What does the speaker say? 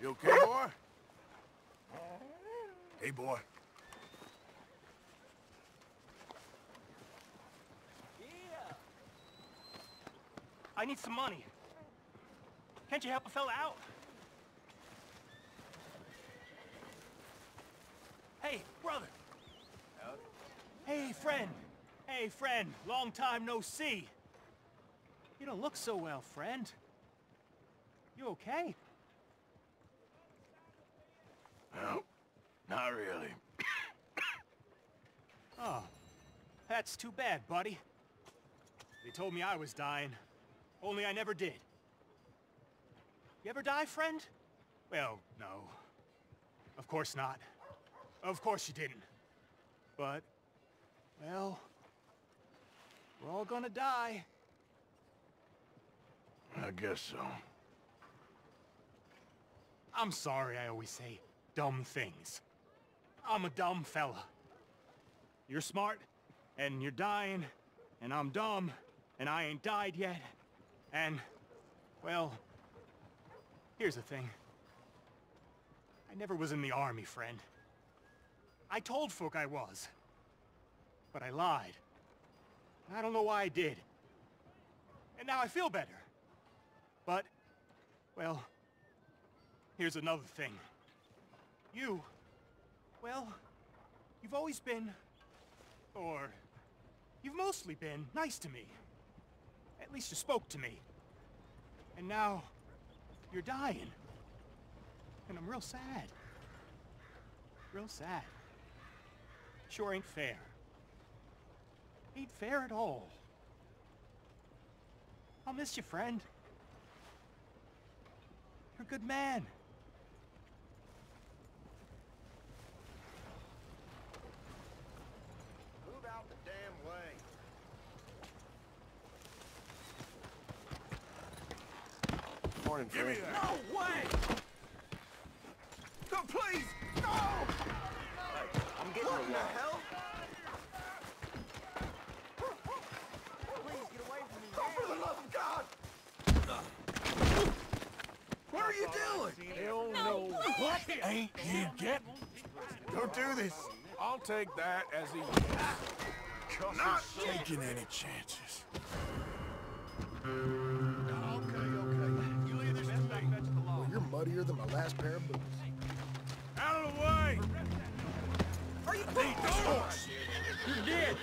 You okay, boy? Hey, boy. Yeah. I need some money. Can't you help a fella out? Hey, brother. Hey, friend. Hey, friend. Long time no see. You don't look so well, friend. You okay? No, not really. Oh, that's too bad, buddy. They told me I was dying, only I never did. You ever die, friend? Well, no. Of course not. Of course you didn't. But, well, we're all gonna die. I guess so. I'm sorry I always say dumb things. I'm a dumb fella. You're smart, and you're dying, and I'm dumb, and I ain't died yet. And, well, here's the thing. I never was in the army, friend. I told folk I was. But I lied. I don't know why I did. And now I feel better. But, well, here's another thing. You, well, you've always been, or you've mostly been nice to me. At least you spoke to me. And now, you're dying. And I'm real sad. Real sad. Sure ain't fair. Ain't fair at all. I'll miss you, friend. You're a good man. Move out the damn way. Morning, Give me that. No way! No, please! No! I'm getting What the in the hell? Please get away from me, Oh, for the love of God! What are you doing? Hell no. What ain't you getting? Don't do this. I'll take that as he Not taking any chances. Muddier than my last pair of boots. out of the way. Are you don't. You're dead!